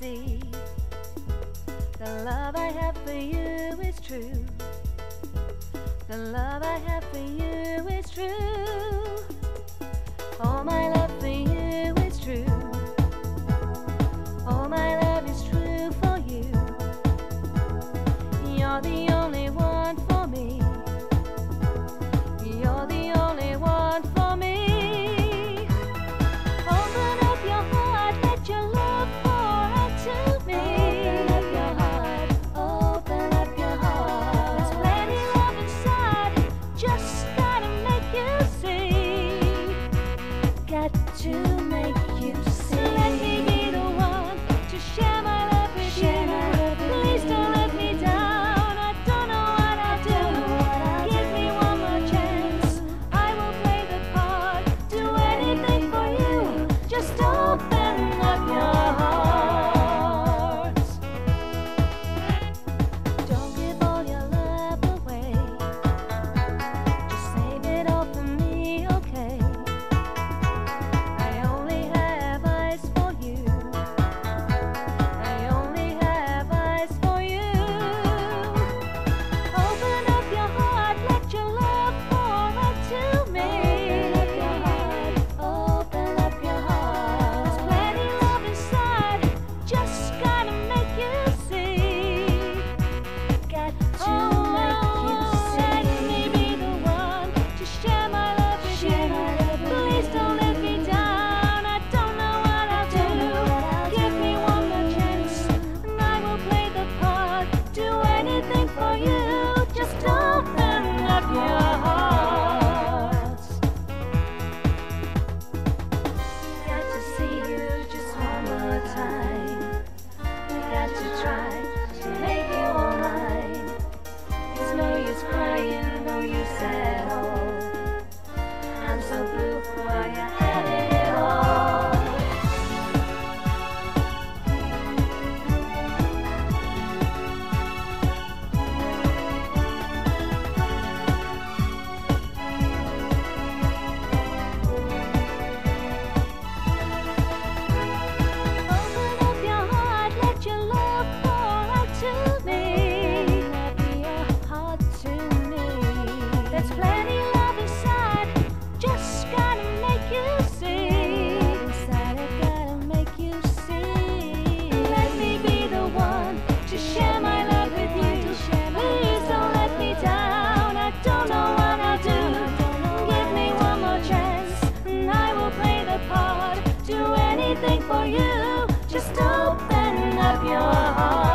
see the love I have for you is true. The love I have for you. you anything for you. Just open up your heart.